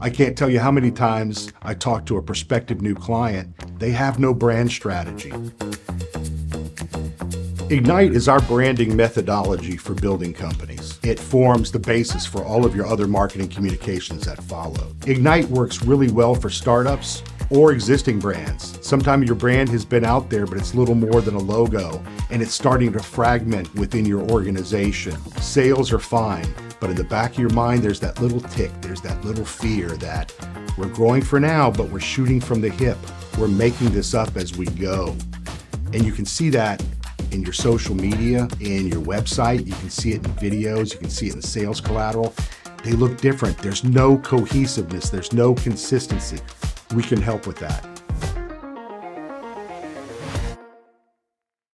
I can't tell you how many times I talk to a prospective new client, they have no brand strategy. Ignite is our branding methodology for building companies. It forms the basis for all of your other marketing communications that follow. Ignite works really well for startups or existing brands. Sometimes your brand has been out there, but it's little more than a logo and it's starting to fragment within your organization. Sales are fine, but in the back of your mind, there's that little tick, there's that little fear that we're growing for now, but we're shooting from the hip. We're making this up as we go. And you can see that in your social media, in your website. You can see it in videos, you can see it in sales collateral. They look different. There's no cohesiveness, there's no consistency. We can help with that.